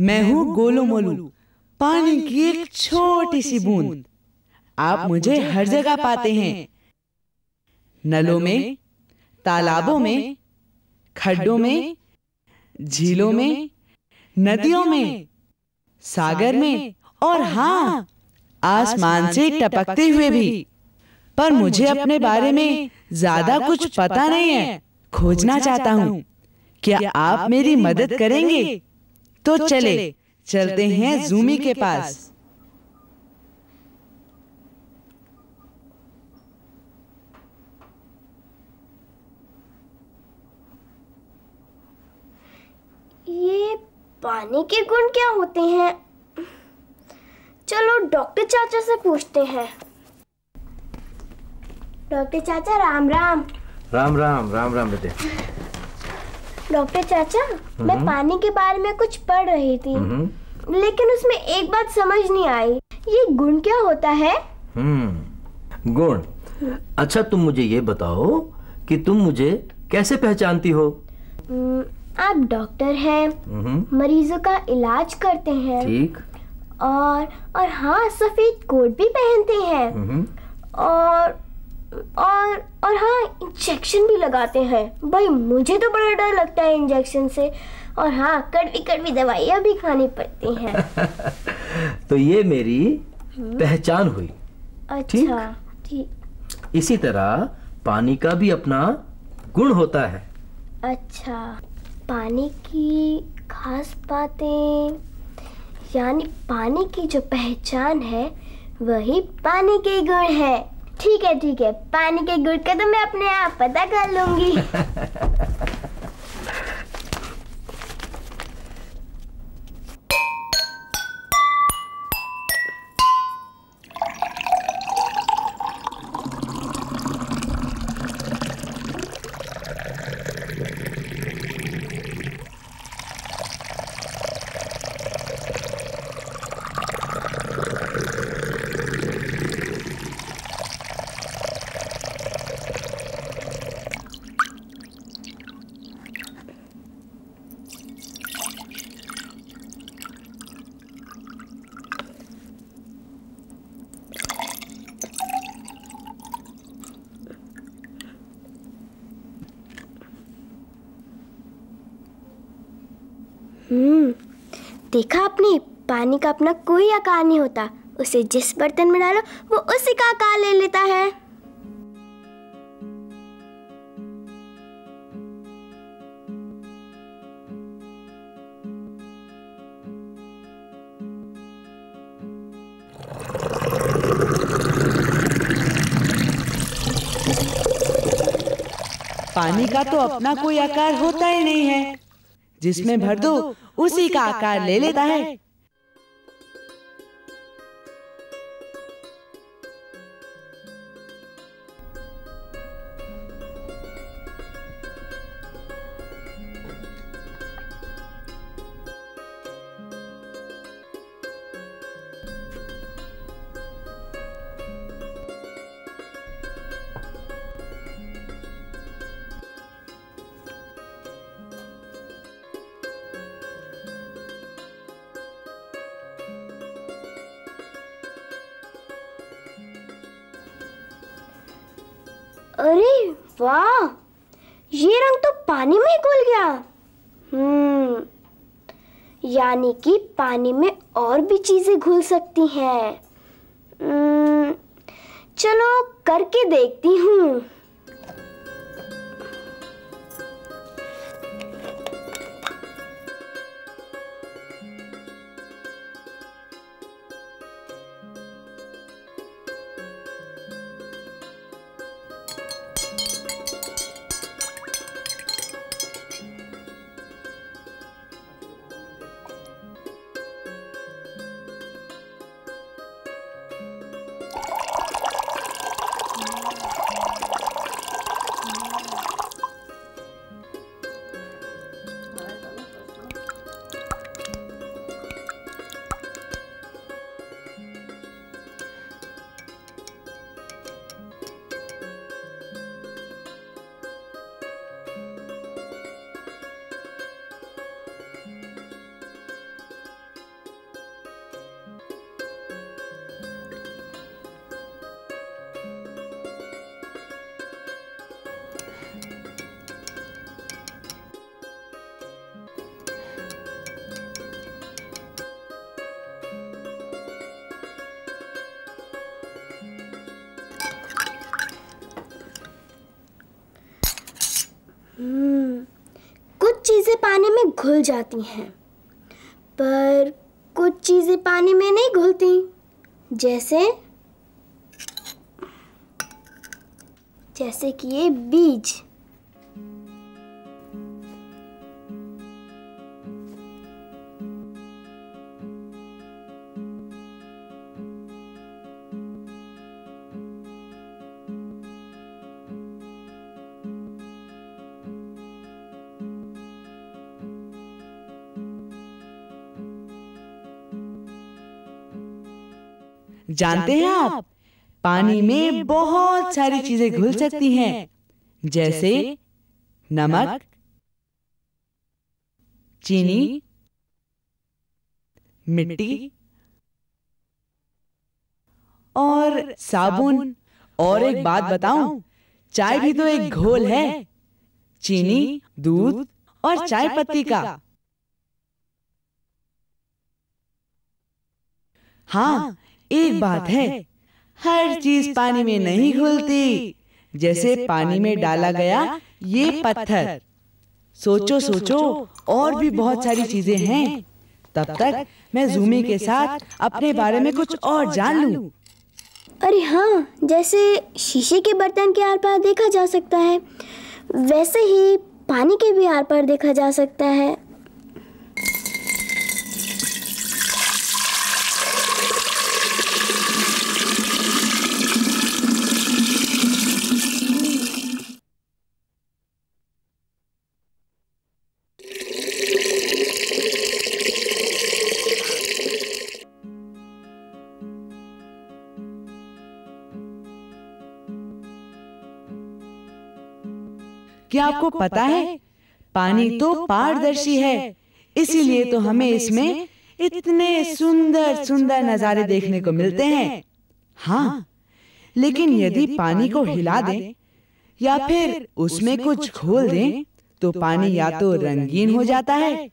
मैं हूँ गोलू मोलू पानी की एक छोटी सी बूंद। आप मुझे हर जगह पाते हैं। नलों में तालाबों में खड्डों में झीलों में नदियों में सागर में और हाँ आसमान से टपकते हुए भी। पर मुझे अपने बारे में ज़्यादा कुछ पता नहीं है। खोजना चाहता हूँ। क्या आप मेरी मदद करेंगे? तो चले। चलते हैं जूमी के पास। ये पानी के गुण क्या होते हैं? चलो डॉक्टर चाचा से पूछते हैं। डॉक्टर चाचा राम राम। राम राम राम राम बेटे। डॉक्टर चाचा मैं पानी के बारे में कुछ पढ़ रही थी लेकिन उसमें एक बात समझ नहीं आई। ये गुण क्या होता है? हम्म। गुण। अच्छा तुम मुझे ये बताओ कि तुम मुझे कैसे पहचानती हो? हम्म, आप डॉक्टर हैं हम्म, मरीजों का इलाज करते हैं। ठीक। और और हाँ सफ़ेद कोट भी पहनते हैं। हम्म, और और और हाँ इंजेक्शन भी लगाते हैं। भाई मुझे तो बड़ा डर लगता है इंजेक्शन से। और हाँ कड़वी कड़वी दवाइयाँ भी खानी पड़ती हैं। तो ये मेरी पहचान हुई। अच्छा ठीक। इसी तरह पानी का भी अपना गुण होता है। अच्छा पानी की खास बातें यानी पानी की जो पहचान है वही पानी के गुण है। ठीक है ठीक है। पानी के गुड़ का तो मैं अपने आप पता कर लूँगी। हम्म देखा आपने? पानी का अपना कोई आकार नहीं होता। उसे जिस बर्तन में डालो, वो उसी का आकार ले लेता है। पानी का तो अपना कोई आकार होता ही नहीं है। जिसमें भर दो उसी का आकार ले लेता है। अरे वाह ये रंग तो पानी में घुल गया। हम्म यानी कि पानी में और भी चीज़ें घुल सकती हैं। हम्म, चलो करके देखती हूँ। कुछ चीज़ें पानी में घुल जाती हैं, पर कुछ चीज़ें पानी में नहीं घुलती, जैसे जैसे कि ये बीज। जानते हैं आप? पानी में बहुत सारी चीज़ें घुल सकती हैं जैसे नमक चीनी मिट्टी और साबुन। और एक बात बताऊँ चाय भी तो एक घोल है। चीनी दूध और चाय पत्ती का। हाँ एक बात है हर चीज़ पानी में नहीं घुलती। जैसे पानी में डाला गया ये पत्थर। सोचो सोचो और भी बहुत सारी चीज़ें हैं। तब तक मैं जूमी के साथ अपने बारे में कुछ और जान लूँ। अरे हाँ जैसे शीशे के बर्तन के आर पार देखा जा सकता है वैसे ही पानी के भी आर पार देखा जा सकता है। क्या आपको पता है पानी तो पारदर्शी है। इसीलिए तो हमें इसमें इतने सुंदर सुंदर नजारे देखने को मिलते हैं। हाँ लेकिन यदि पानी को हिला दें या फिर उसमें कुछ खोल दें तो पानी या तो रंगीन हो जाता है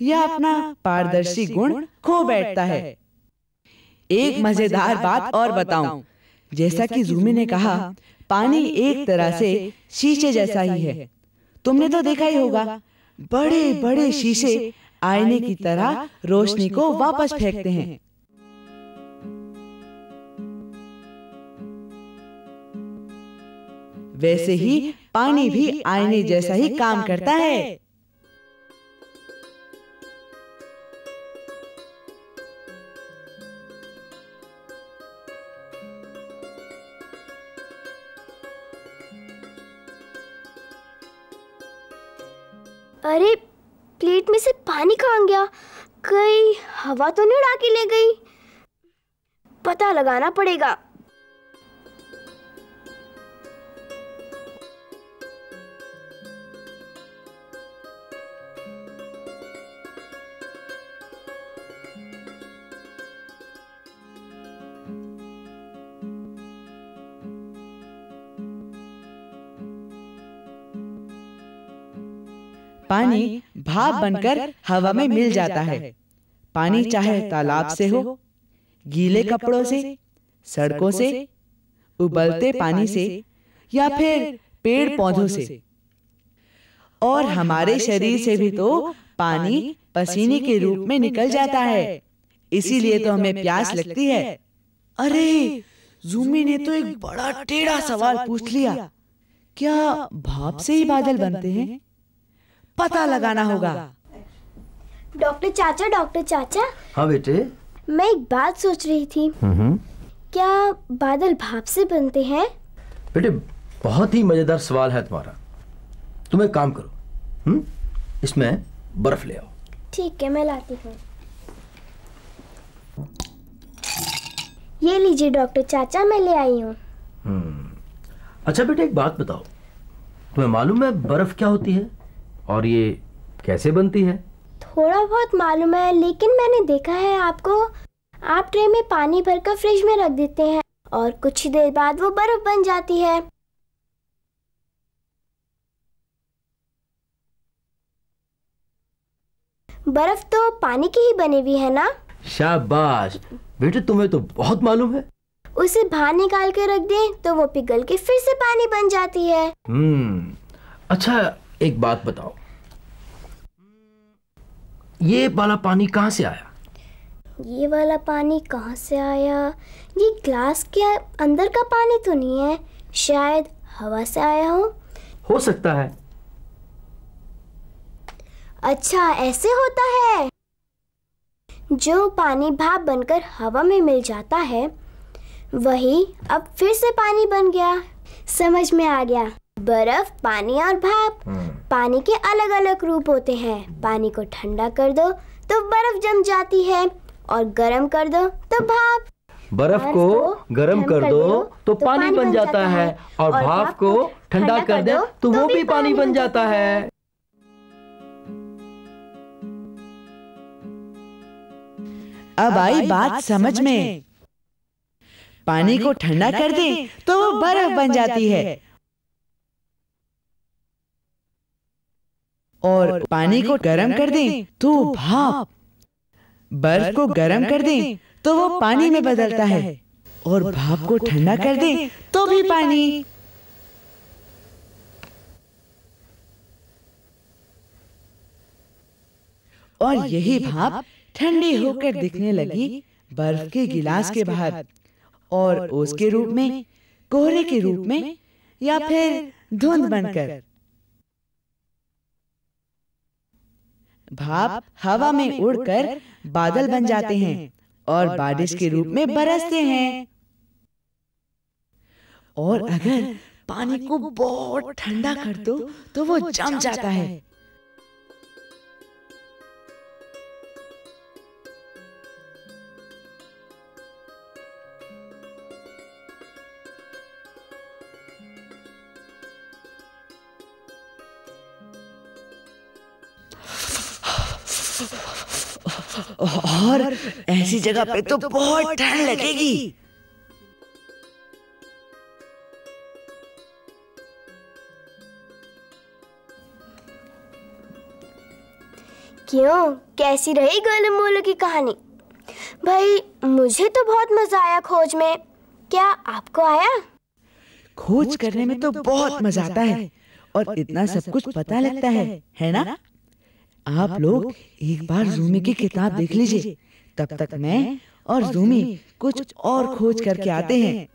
या अपना पारदर्शी गुण खो बैठता है। एक मज़ेदार बात और बताऊँ। जैसा कि जूमी ने कहा पानी एक तरह से शीशे जैसा ही है तुमने तो देखा ही होगा बड़े बड़े शीशे आईने की तरह रोशनी को वापस फेंकते हैं। वैसे ही पानी भी आईने जैसा ही काम करता है। हवा तो नहीं उड़ा के ले गई। पता लगाना पड़ेगा। पानी भाप बनकर हवा में मिल जाता है। पानी चाहे तालाब से हो गीले कपड़ों से सड़कों से उबलते पानी से या फिर पेड़ पौधों से। और हमारे शरीर से भी तो पानी पसीने के रूप में निकल जाता है। इसीलिए तो हमें प्यास लगती है। अरे जूमी ने तो एक बड़ा टेढ़ा सवाल पूछ लिया। क्या भाप से ही बादल बनते हैं? पता लगाना होगा। डॉक्टर चाचा डॉक्टर चाचा। हाँ बेटे। मैं एक बात सोच रही थी। हम्म। क्या बादल भाप से बनते हैं? बेटे बहुत ही मज़ेदार सवाल है तुम्हारा। तुम एक काम करो हम्म? इसमें बर्फ़ ले आओ। ठीक है मैं लाती हूँ। ये लीजिए डॉक्टर चाचा मैं ले आई हूँ। अच्छा बेटे एक बात बताओ। तुम्हें मालूम है बर्फ़ क्या होती है? और ये कैसे बनती है? थोड़ा बहुत मालूम है लेकिन मैंने देखा है आपको। आप ट्रे में पानी भरकर फ्रिज में रख देते हैं और कुछ ही देर बाद वो बर्फ़ बन जाती है। बर्फ़ तो पानी की ही बनी हुई है ना? शाबाश। बेटे तुम्हें तो बहुत मालूम है। उसे बाहर निकाल के रख दें तो वो पिघल के फिर से पानी बन जाती है। हम्म। अच्छा एक बात बताओ। ये वाला पानी कहाँ से आया? ये वाला पानी कहाँ से आया? ये ग्लास के अंदर का पानी तो नहीं है शायद हवा से आया हो। हो सकता है। अच्छा ऐसे होता है। जो पानी भाप बनकर हवा में मिल जाता है वही अब फिर से पानी बन गया। समझ में आ गया। बर्फ़ पानी और भाप। पानी के अलग अलग रूप होते हैं। पानी को ठंडा कर दो तो बर्फ़ जम जाती है और गर्म कर दो तो भाप। बर्फ़ को गर्म कर दो तो पानी बन जाता है और भाप को ठंडा कर दे तो वो भी पानी बन जाता है। अब आई बात समझ में। पानी को ठंडा कर दे तो वो बर्फ़ बन जाती है। और पानी को गर्म कर दे तो भाप। बर्फ़ को गर्म कर दे तो वो पानी में बदलता है। और भाप को ठंडा कर दे तो भी पानी। और यही भाप ठंडी होकर दिखने लगी बर्फ़ के गिलास के बाहर और उसके रूप में कोहरे के रूप में या फिर धुंध बनकर। भाप हवा में उड़कर बादल बन जाते हैं और बारिश के रूप में बरसते हैं। और अगर पानी को बहुत ठंडा कर दो तो वो जम जाता है। और ऐसी जगह पे तो बहुत ठंड लगेगी। क्यों? कैसी रही गोलू मोलू की कहानी? भाई मुझे तो बहुत मज़ा आया खोज में। क्या आपको आया? खोज करने में तो बहुत मज़ा आता है और इतना सब कुछ पता लगता है है ना? आप लोग एक बार जूमी की किताब देख लीजिए। तब तक मैं और जूमी कुछ और खोज करके आते हैं।